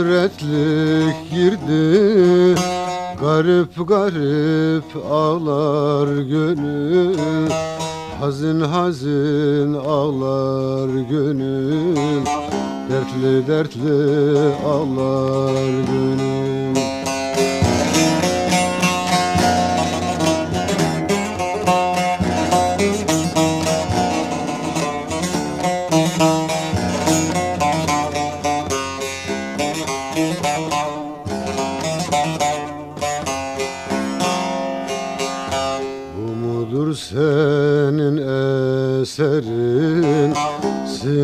hasretlik girdi Garip garip ağlar gönül Hazin hazin ağlar gönül Dertli dertli ağlar gönül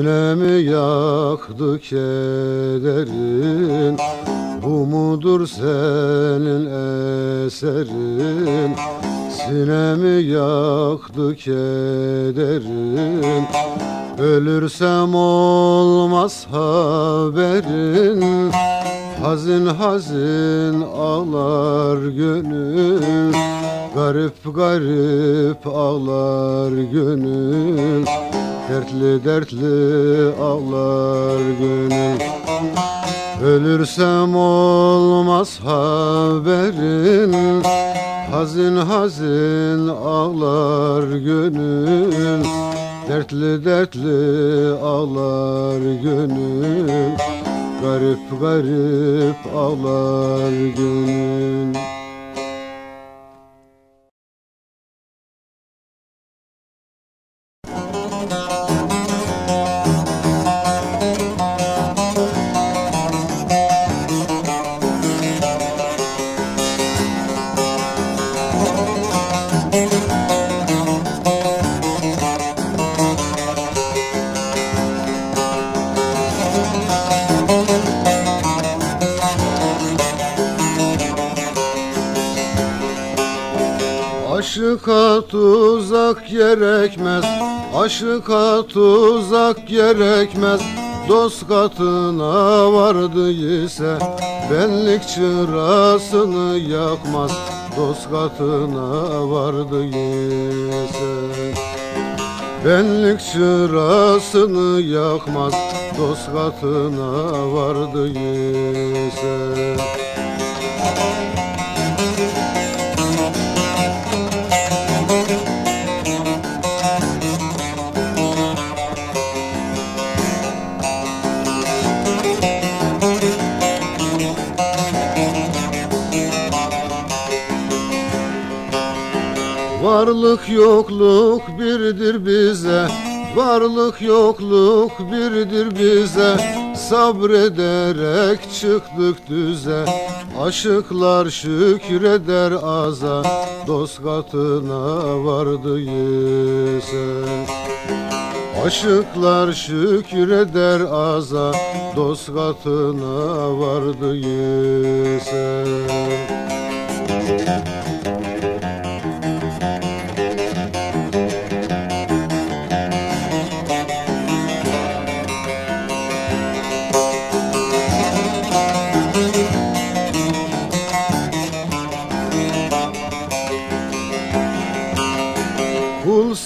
Sinemi yaktı kederin Bu mudur senin eserin? Sinemi yaktı kederin Ölürsem olmaz haberin. Hazin hazin ağlar gönül Garip garip ağlar gönül Dertli dertli ağlar gönül. Ölürsem olmaz haberin Hazin hazin ağlar gönül. Dertli dertli ağlar gönül Garip garip ağlar gönül tuzak gerekmez. Aşıka tuzak gerekmez. Dost katına vardı ise Benlik çırasını yakmaz. Dost katına vardı ise Benlik çırasını yakmaz. Dost katına vardı Varlık yokluk birdir bize. Varlık yokluk birdir bize. Sabrederek çıktık düze. Aşıklar şükreder aza. Dost katına vardı ise Aşıklar şükreder aza. Dost katına vardı ise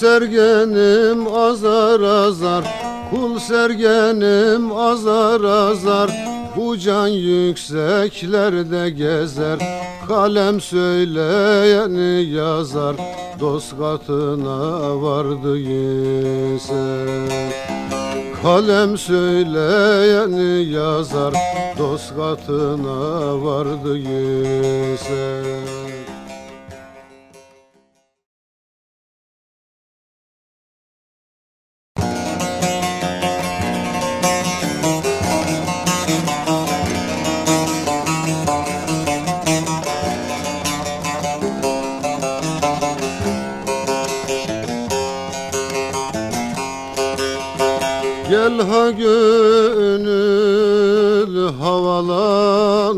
sergenim azar azar Kul sergenim azar azar. Bu can yükseklerde gezer Kalem söyleyeni yazar. Dost katına vardı ise Kalem söyleyeni yazar Dost katına vardı ise gönül havalanma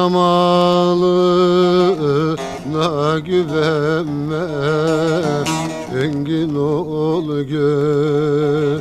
Dünya malına güvenme Engin ol gönül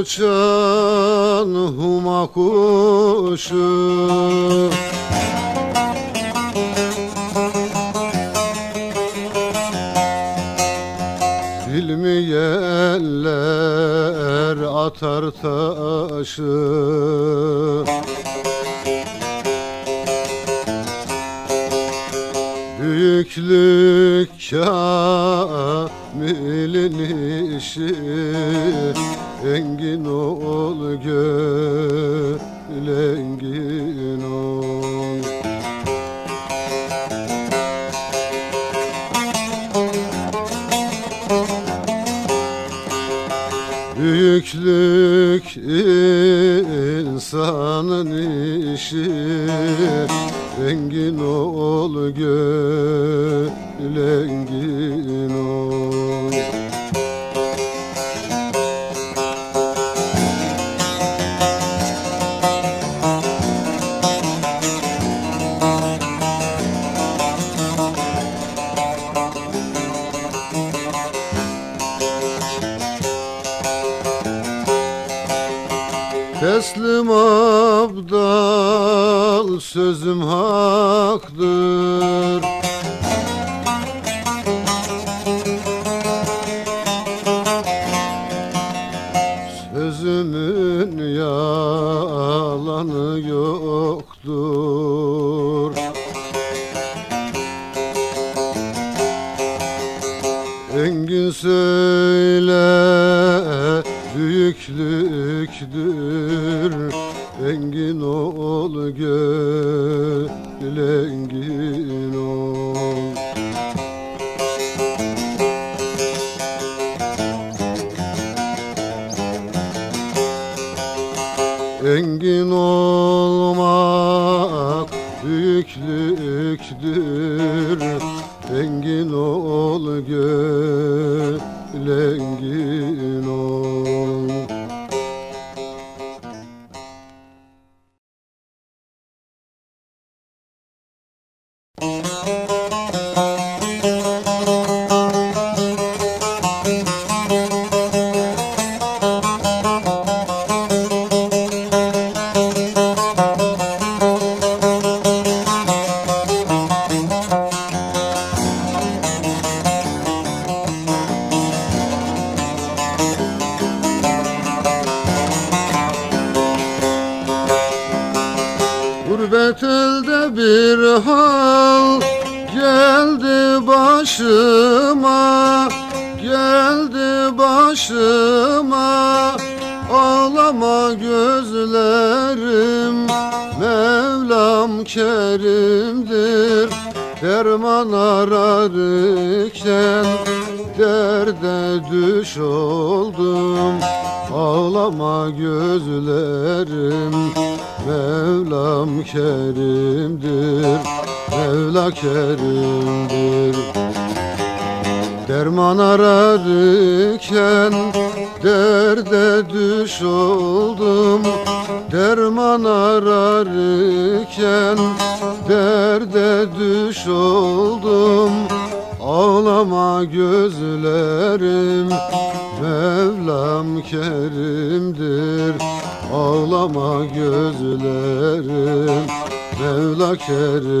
uçan huma kuşu. Bilmeyenler atar taşı. Büyüklük kamilin işi Engin ol gönül engin ol. Büyüklük insanın işi. Engin ol gönül engin Teslim abdal sözüm haktır başıma Geldi başıma. Ağlama gözlerim Mevlam kerimdir. Derman ararken Derde düş oldum. Ağlama gözlerim Mevlam kerimdir Mevla kerimdir. Derman ararken derde düş oldum. Derman ararken derde düş oldum. Ağla Ağlama gözlerim Mevlam kerimdir. Ağlama gözlerim Mevla kerimdir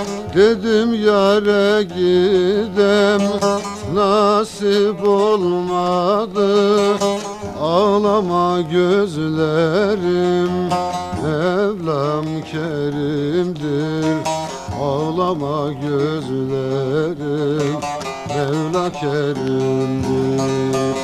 Dedim yare gidem nasip olmadı. Ağlama gözlerim Mevlam kerimdir. Ağlama gözlerim Mevla kerimdir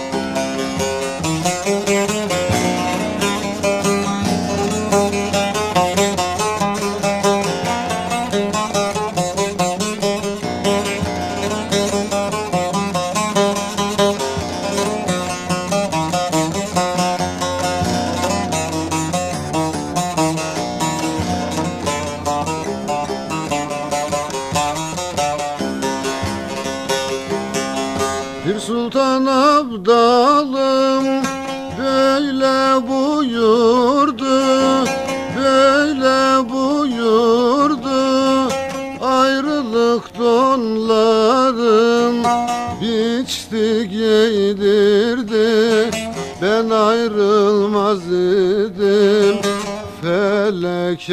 melek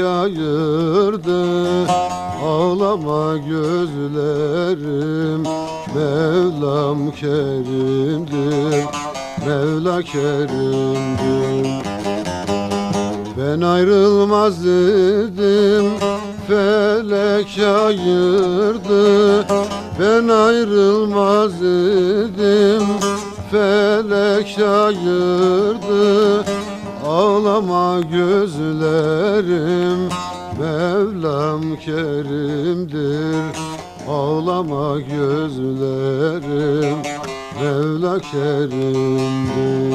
Ağlama gözlerim Mevlam Kerim'dir. Mevla Kerim'dir. Ben ayrılmaz dedim Felek ayırdı Ben ayrılmaz dedim Felek ayırdı Ağlama gözlerim Mevlam kerimdir. Ağlama gözlerim Mevla kerimdir.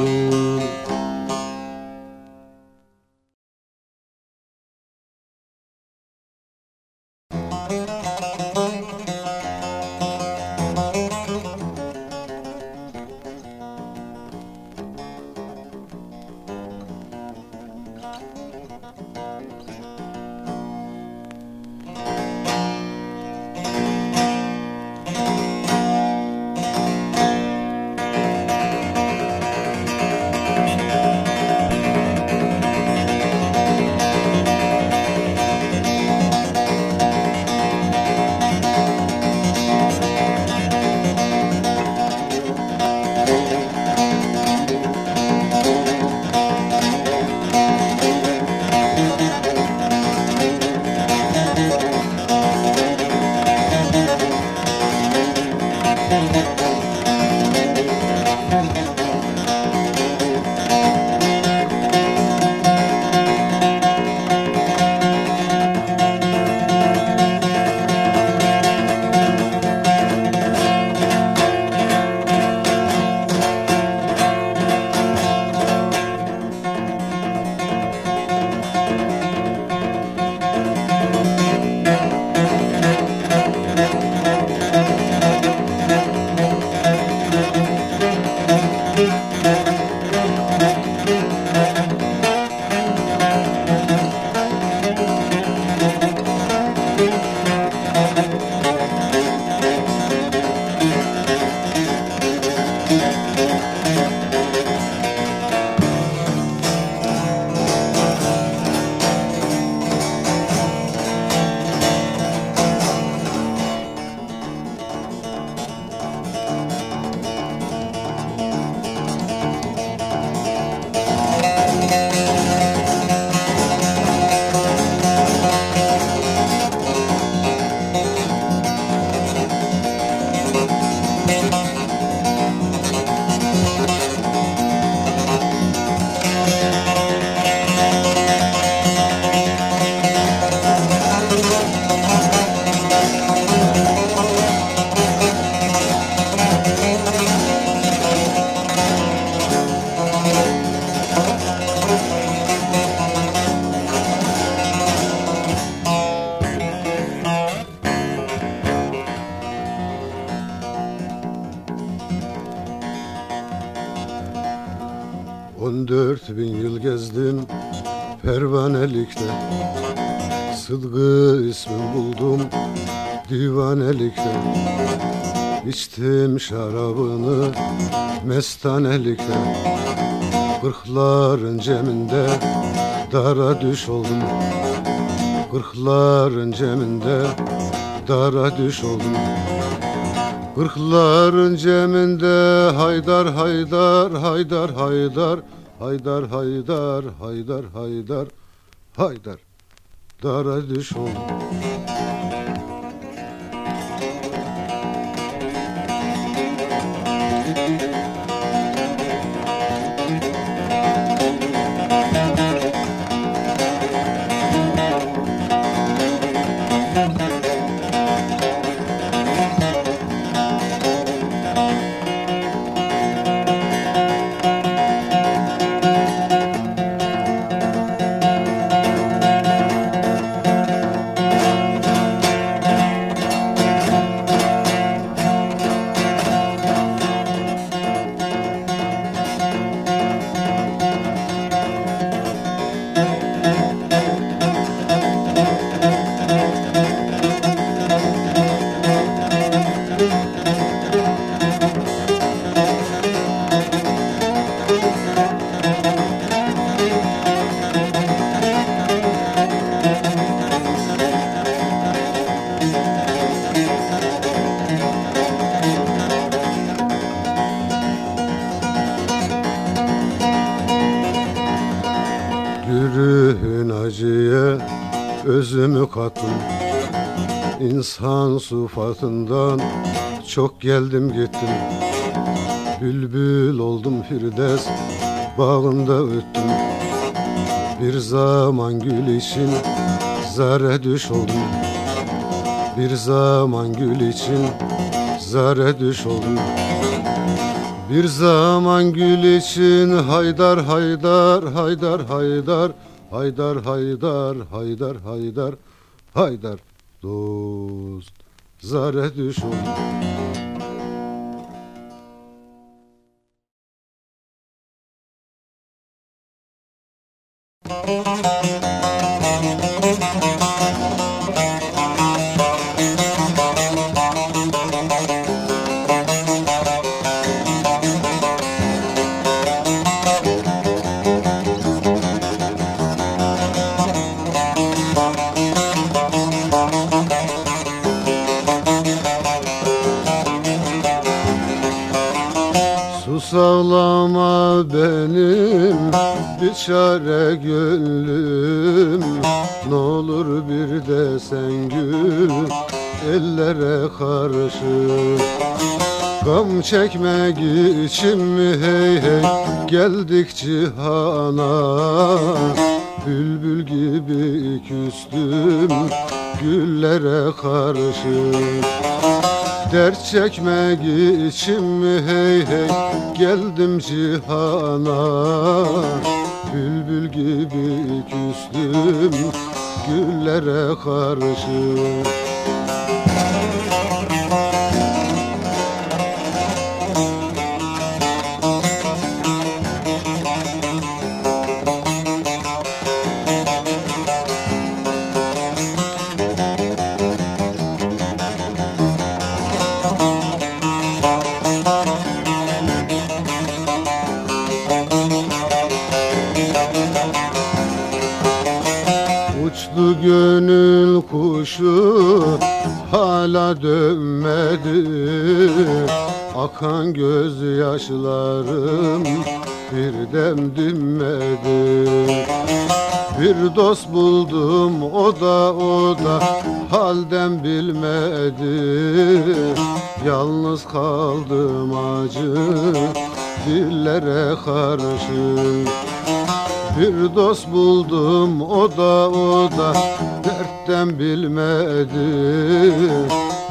Gezdim pervanelikte Sıdkı ismim buldum divanelikte İçtim şarabını mestanelikte. Kırkların ceminde dara düş oldum. Kırkların ceminde dara düş oldum. Kırkların ceminde haydar haydar haydar haydar Haydar haydar haydar haydar haydar. Dara düş oldum Yürühün acıya özümü kattım. İnsan sıfatından çok geldim gittim. Bülbül oldum Firdevs bağında öttüm. Bir zaman gül için zare düş oldum. Bir zaman gül için zare düş oldum bir zaman gül için haydar haydar haydar haydar haydar haydar haydar haydar haydar. Dost zare düş çekmek için mi hey hey. Geldim cihana Bülbül gibi küstüm güllere karşı hala dönmedi Akan gözyaşlarım bir dem dinmedi Bir dost buldum o da o da halden bilmedi. Yalnız kaldım acı dillere karşı. Bir dost buldum o da o da dertten bilmedi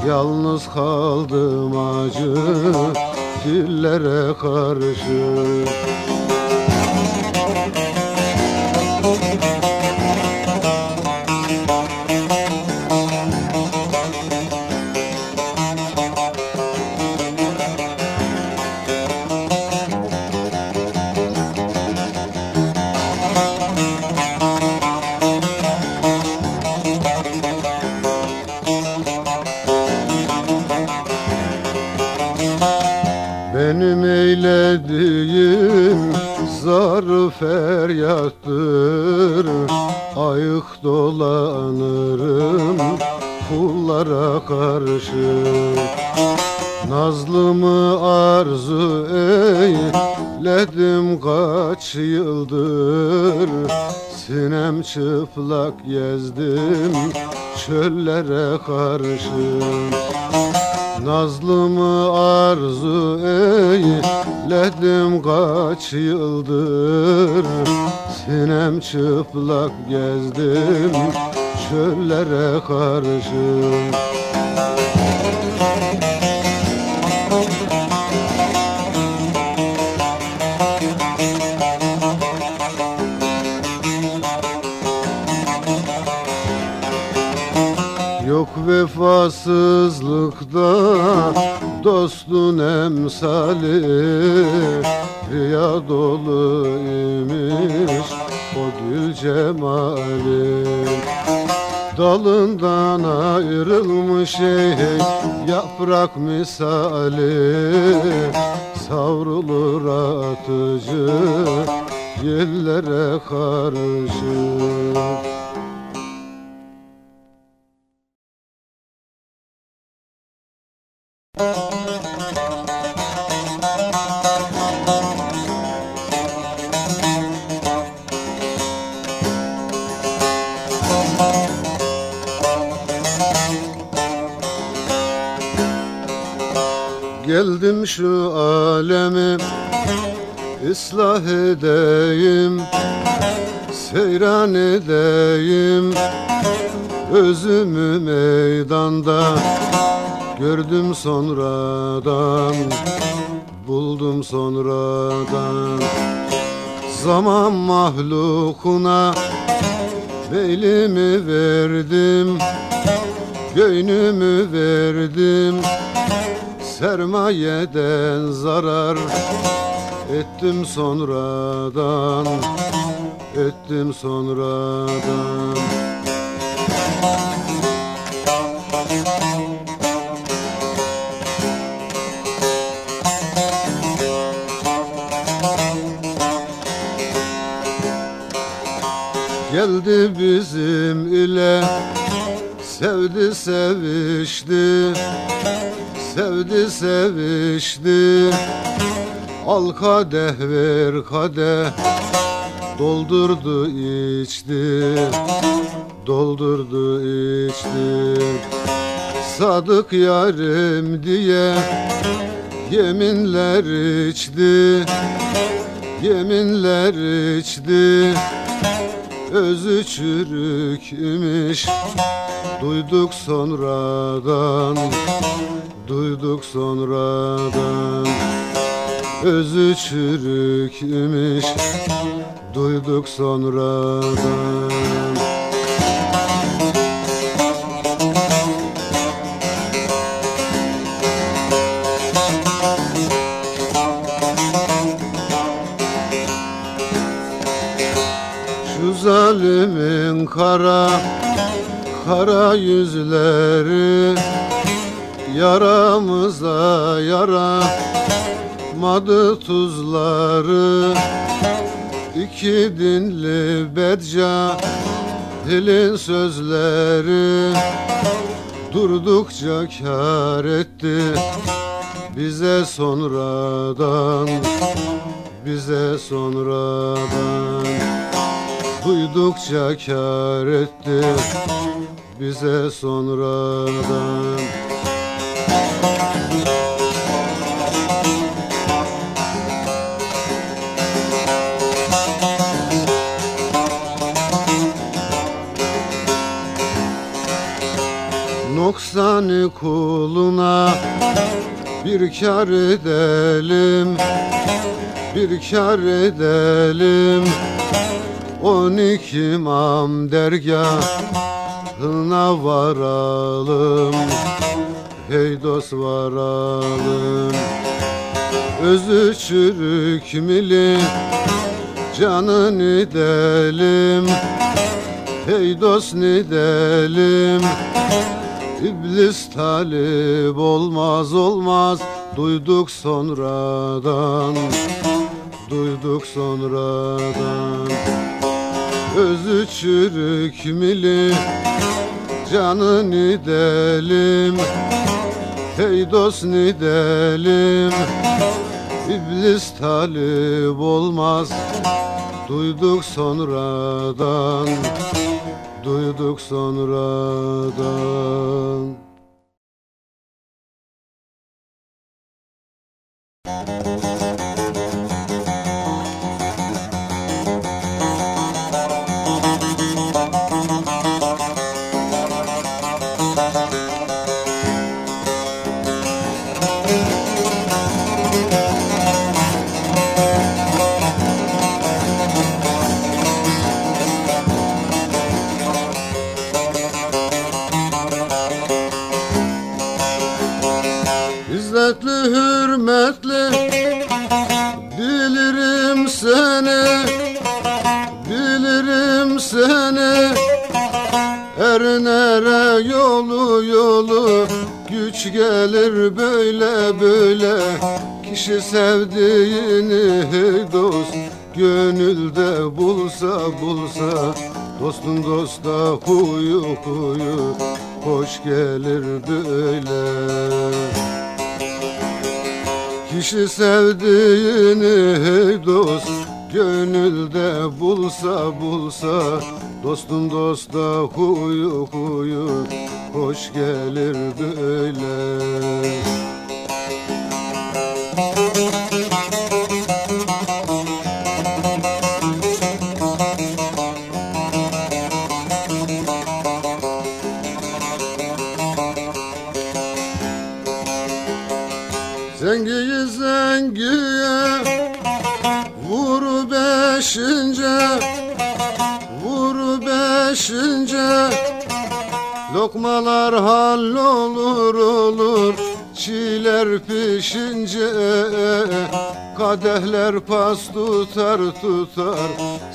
Yalnız kaldım acı dillere karşı Benim eylediğim zar feryattır. Ayık dolanırım kullara karşı. Nazlımı arzu eyledim kaç yıldır. Sinem çıplak gezdim çöllere karşı Nazlımı arzu eyledim kaç yıldır Sinem çıplak gezdim çöllere karşı Yok vefasızlıkta dostun emsali Riya dolu imiş o gül cemali. Dalından ayrılmış ey yaprak misali Savrulur atıcı yellere karşı Geldim şu alemi ıslah edeyim Seyran edeyim. Özümü meydanda Gördüm sonradan Buldum sonradan. Zaman mahlukuna Beylimi verdim Göynümü verdim. Sermayeden zarar ettim sonradan Ettim sonradan Geldi bizim ile Sevdi sevişti Sevdi sevişti. Al kadeh ver kadeh Doldurdu içti Doldurdu içti. Sadık yarim diye Yeminler içti Yeminler içti Özü çürük imiş. Duyduk sonradan Duyduk sonradan. Özü çürük imiş. Duyduk sonradan İki dinli bedca Dilin sözleri Durdukça kar etti. Bize sonradan Bize sonradan Duydukça kar etti. Bize sonradan bir kar edelim Bir kar edelim. On iki imam dergahına varalım Hey dost varalım. Özü çürük mili canını delim Hey dost ne delim İblis talip olmaz olmaz. Duyduk sonradan Duyduk sonradan. Özü çürük mili Canı nidelim Hey dost nidelim. İblis talip olmaz. Duyduk sonradan Duyduk sonradan yolu yolu. Güç gelir böyle böyle. Kişi sevdiğini dost. Gönülde bulsa bulsa. Dostun dosta huyu huyu. Hoş gelir böyle. Kişi sevdiğini dost Gönülde bulsa bulsa Dostun dosta huyu huyu Hoş gelir böyle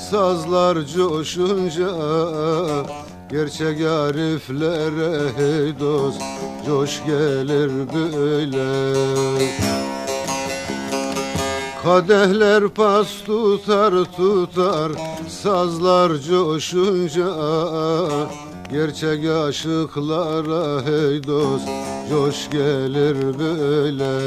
Sazlar coşunca Gerçek ariflere hey dost Coş gelir böyle. Kadehler pas tutar tutar Sazlar coşunca Gerçek aşıklara hey dost Coş gelir böyle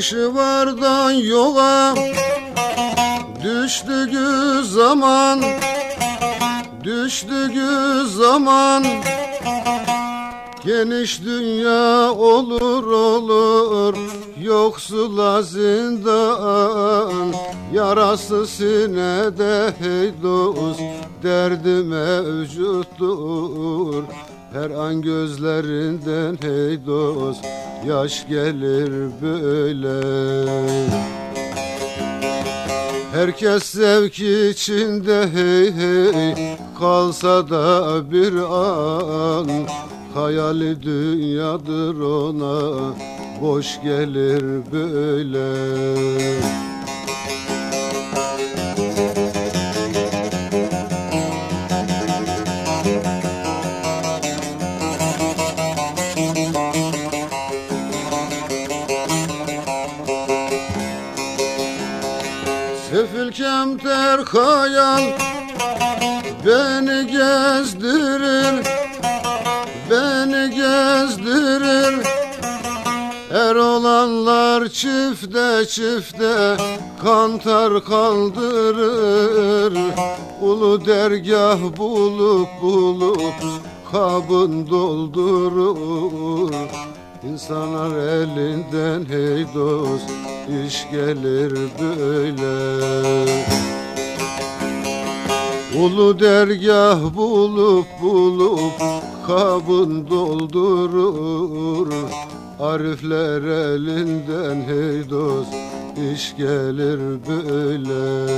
Kişi vardan yola Düştüğü zaman Düştüğü zaman. Geniş dünya olur olur Yoksula zindan. Yarası sinede hey dost Derdi mevcuttur her an gözlerinden hey dost Yaş gelir böyle. Herkes zevk içinde hey hey Kalsa da bir an. Hayali dünyadır ona Boş gelir böyle hayal Beni gezdirir Beni gezdirir. Er olanlar çifte çifte Kantar kaldırır. Ulu dergah bulup bulup Kabın doldurur. İnsanlar elinden hey dost iş gelir böyle Ulu dergah bulup bulup kabın doldurur. Arifler elinden hey dost iş gelir böyle.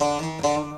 El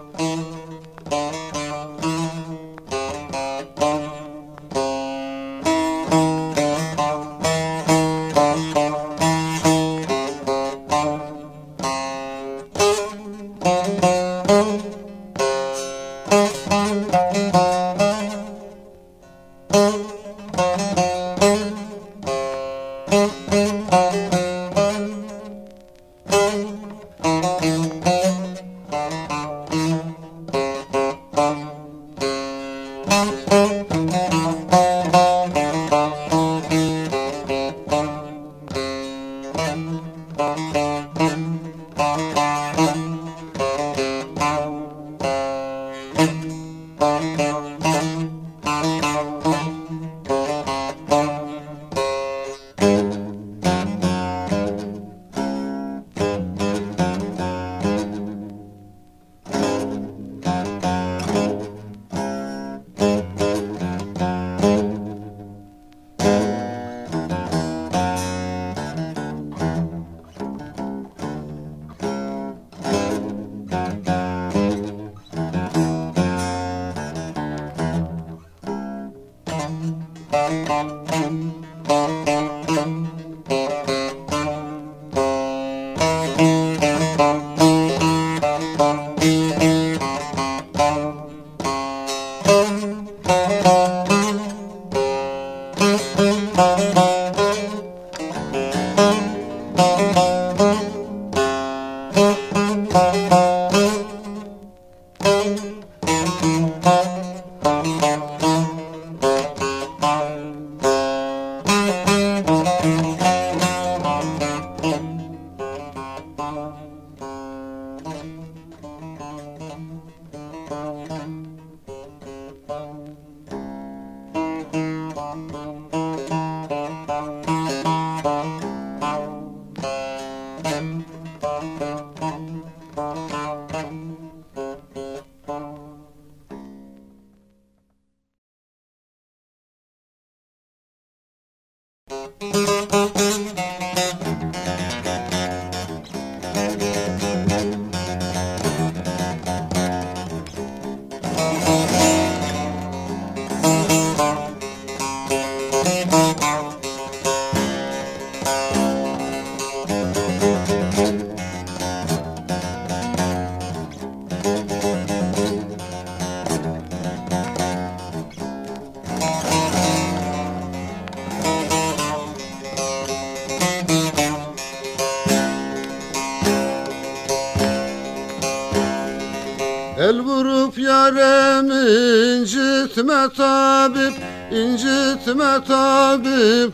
incitme tabip incitme tabip.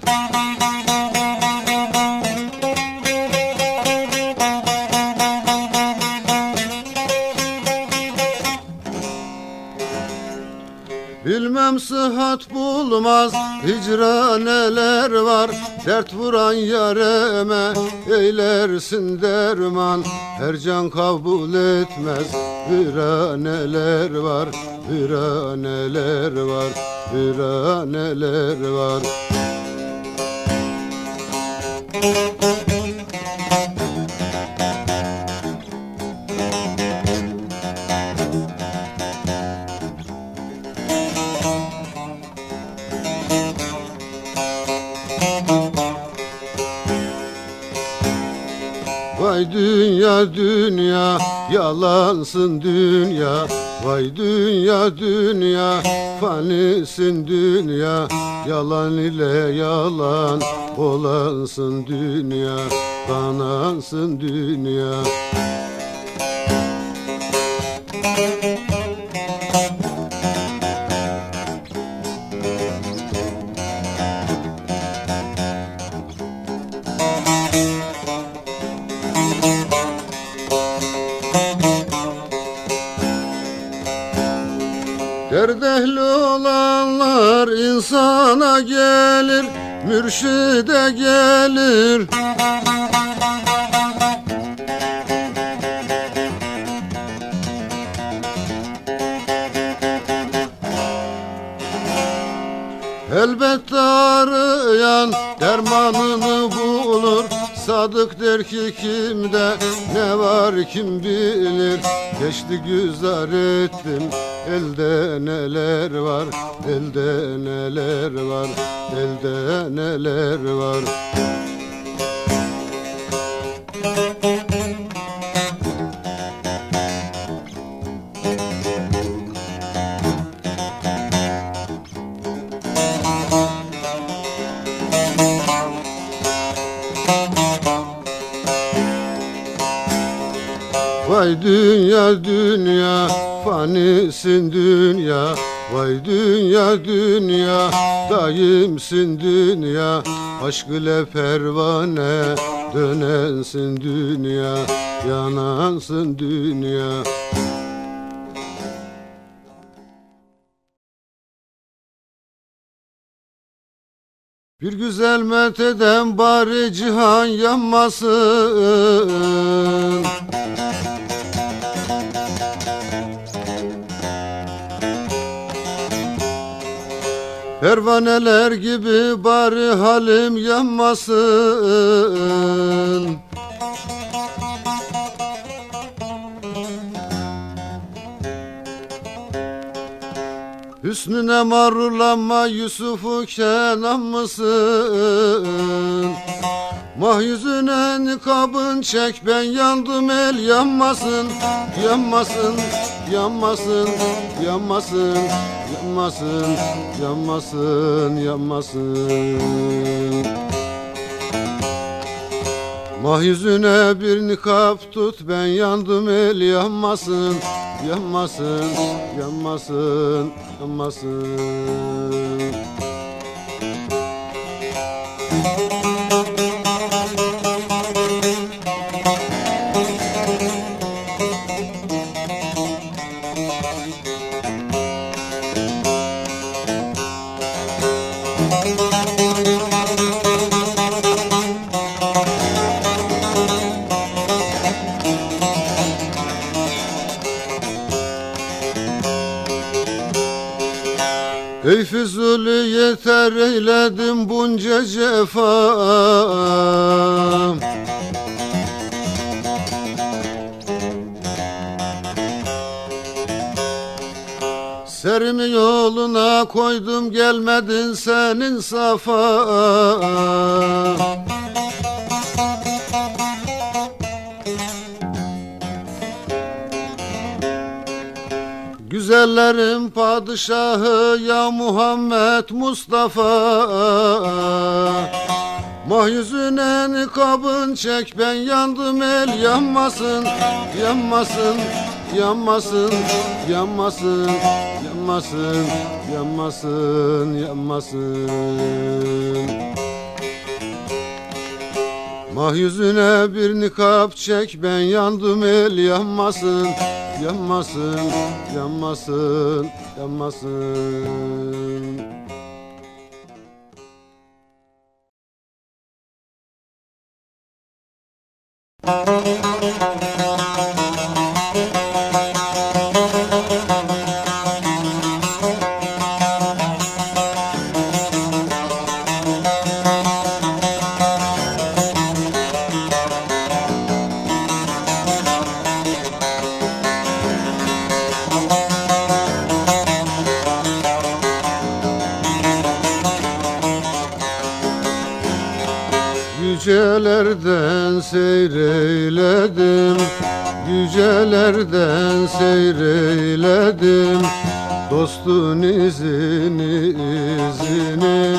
Bilmem sıhhat bulmaz hicra neler var? Dert vuran yareme eylersin derman Her can kabul etmez. Viraneler var Viraneler var Viraneler var. Vay yalansın dünya Vay dünya dünya fanisin dünya. Yalan ile yalan olansın dünya Kanansın dünya Mürşide gelir. Elbette arayan dermanını bulur Sadık der ki kimde ne var kim bilir. Geçti güzar ettim elde neler var? Elde neler var? Elde neler var Vay dünya dünya fanisin dünya. Vay dünya dünya daimsin dünya. Aşk ile pervane dönensin dünya. Yanansın dünya. Bir güzel metheden bari cihan yanmasın Pervaneler gibi bari halim yanmasın Hüsnüne marurlanma Yusuf'u Kenan mısın? Mahyüzüne nikabın çek ben yandım el yanmasın. Yanmasın, yanmasın, yanmasın, yanmasın, yanmasın, yanmasın. Mahyüzüne bir nikap tut ben yandım el yanmasın. Yanmasın, yanmasın, yanmasın Ey Füzuli yeter eyledim bunca cefa Serimi yoluna koydum gelmedin senin safa Güzellerin padişahı Mustafa. Mahyüzüne nikabın çek ben yandım el yanmasın Yanmasın, yanmasın, yanmasın, yanmasın, yanmasın, yanmasın. Mahyüzüne bir nikap çek ben yandım el yanmasın Yanmasın, yanmasın, yanmasın Müzik Yücelerden seyreyledim Yücelerden seyreyledim Dostun izini izini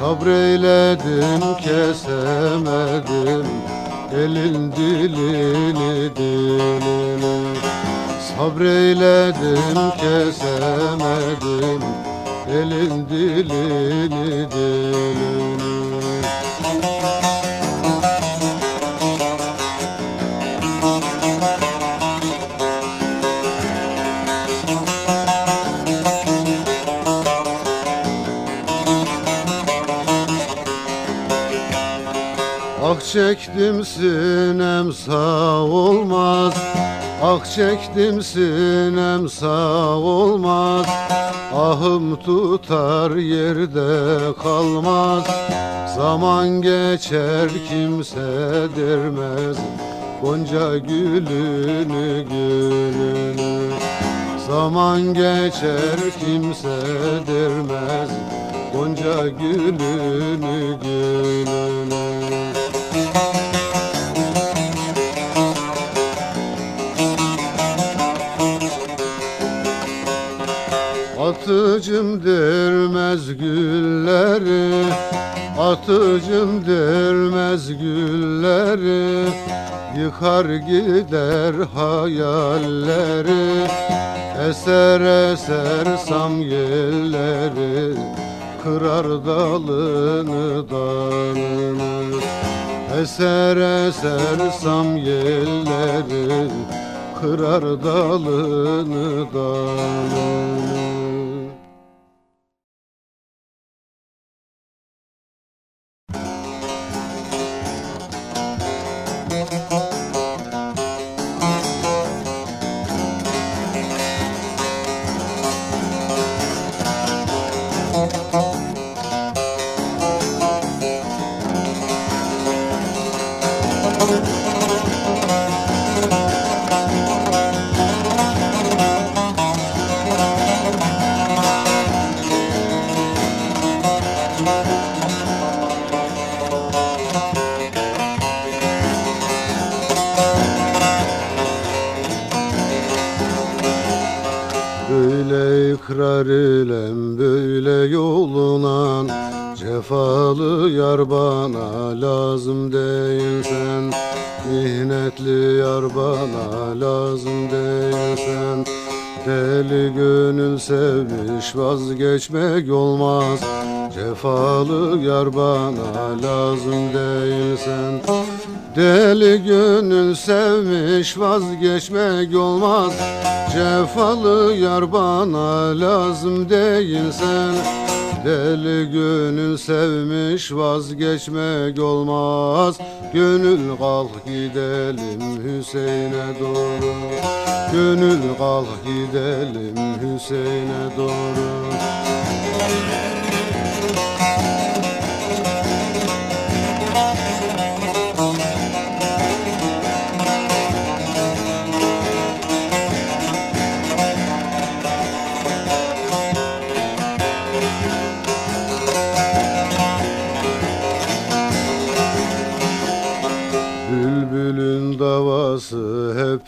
Sabreyledim kesemedim. Elin dilini dilini Sabreyledim kesemedim. Elin dilini dilini çektim sinem sağ olmaz. Ah çektim sinem sağ olmaz. Ahım tutar yerde kalmaz. Zaman geçer kimse dermez. Gonca gülünü gülünü. Zaman geçer kimse dermez. Gonca gülünü gülünü Atıcım dermez gülleri Atıcım dermez gülleri Yıkar gider hayalleri Eser eser samyelleri Kırar dalını dalını. Eser eser samyelleri Kırar dalını dalını Böyle ikrar ilem böyle yolunan Cefalı yar bana lazım değilsen Mihnetli yar bana lazım değilsen Deli gönül sevmiş vazgeçmek olmaz. Cefalı yar bana lazım değilsen Deli gönül sevmiş vazgeçmek olmaz. Cefalı yar bana lazım değilsen. Deli gönül sevmiş vazgeçmek olmaz. Gönül kalk gidelim Hüseyin'e doğru. Gönül kalk gidelim Hüseyin'e doğru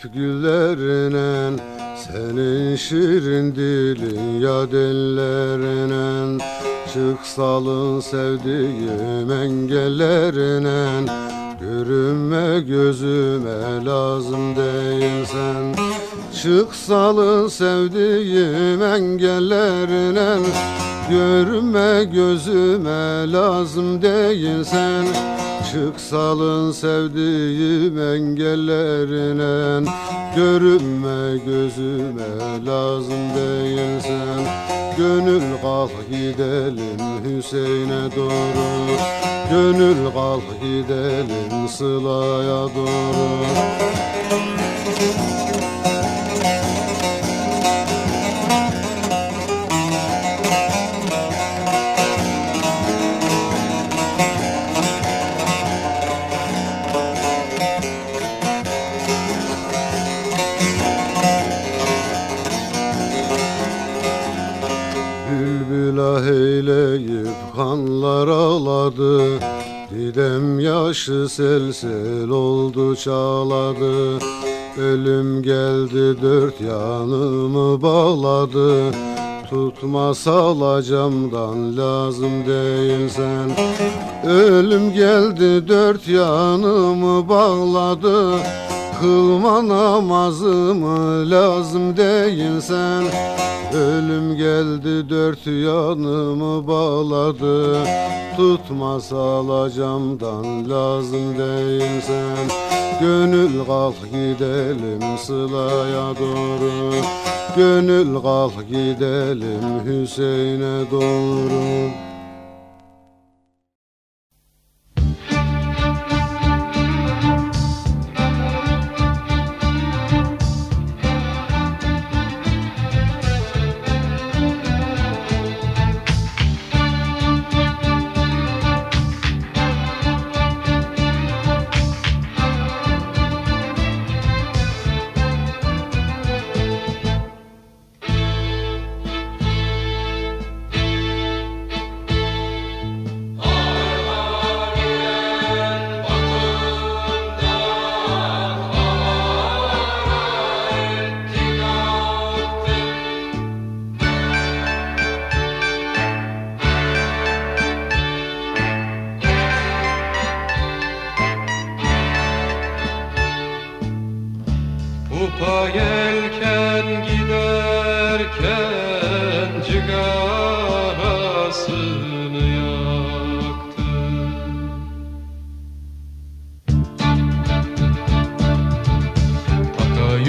davası hep güllerinen Senin şirin dilin ya dillerinen Çık salın sevdiğim engellerinen Görünme gözüme lazım değilsen. Çık salın sevdiğim engellerinen Görünme gözüme lazım değilsen Çık salın sevdiğim engellerine. Görünme gözüme lazım değilsen. Gönül kalk gidelim Hüseyin'e doğru. Gönül kalk gidelim Sıla'ya doğru kanlar ağladı Didem yaşı sel sel oldu çağladı. Ölüm geldi dört yanımı bağladı. Tutma salacamdan lazım değilsen. Ölüm geldi dört yanımı bağladı Kılma namazımı lazım değilsen Ölüm geldi dört yanımı bağladı. Tutma salacamdan lazım değilsen Gönül kalk gidelim Sıla'ya doğru. Gönül kalk gidelim Hüseyin'e doğru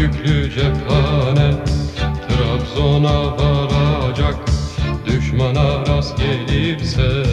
yüklü cephane Trabzon'a varacak Düşmana rast gelirse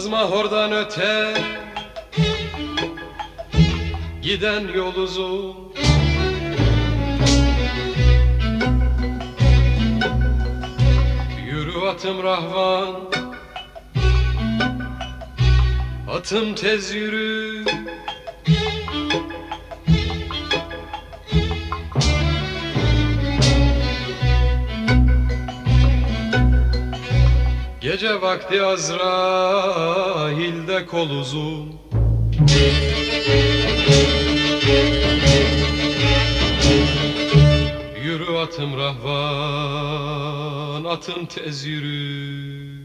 Mazmahor'dan öte. Giden yol uzun. Yürü atım rahvan. Atım tez yürü Gece vakti Azrail'de kol uzun. Yürü atım rahvan, atım tez yürü.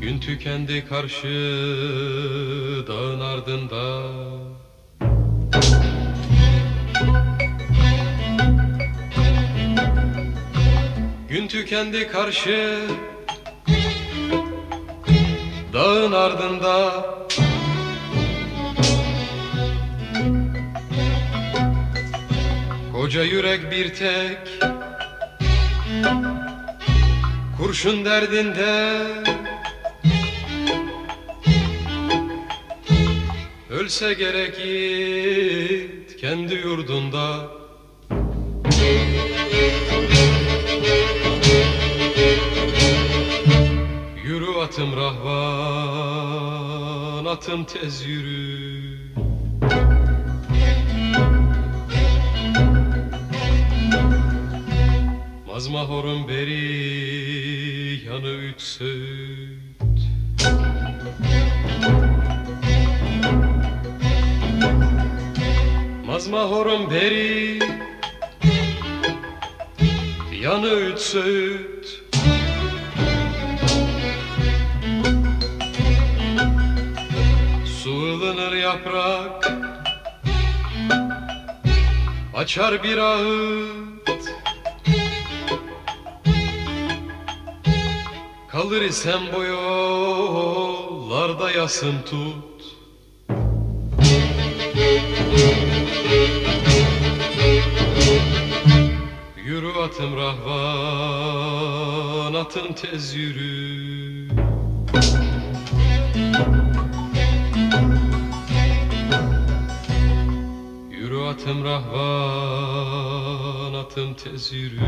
Gün tükendi karşı dağın ardında Gün tükendi karşı Dağın ardında. Koca yürek bir tek Kurşun derdinde. Ölse gerek yiğit kendi yurdunda atım rahvan atım tez yürü. Mazmahorun beri yanı üç söğüt. Mazmahorun beri yanı üç söğüt Açar bir ağıt. Kalır isem bu yollarda yasın tut. Yürü atım rahvan atım tez yürü atım rahvan atım tez yürü